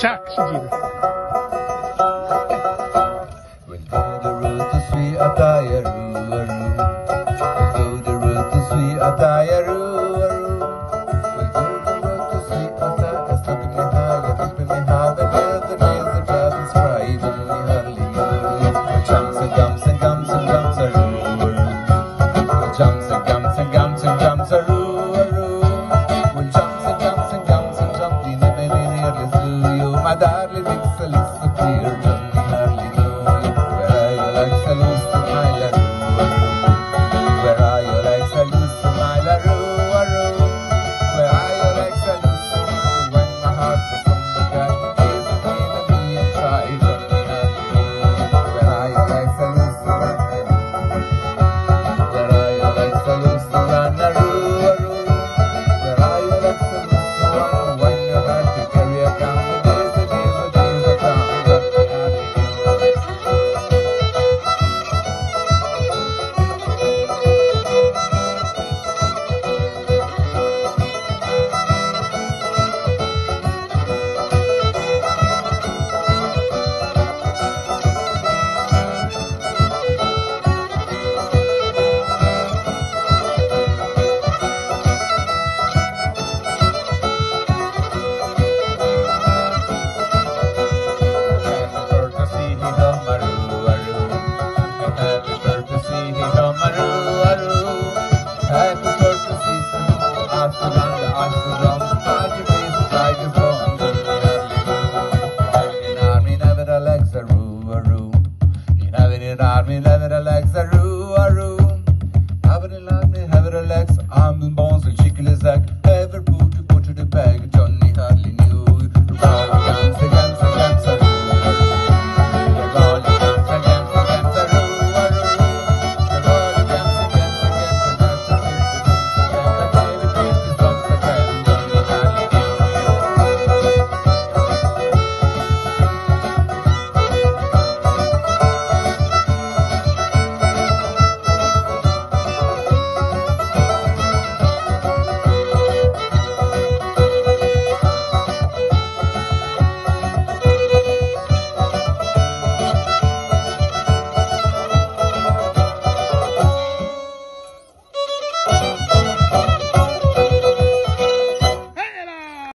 Jack siedziby. Atayaroo, atayaroo. darling, it's a little clear, like a loose my land. it on me, let it relax, a roo, a roo. Have it relax me, have it relax, I'm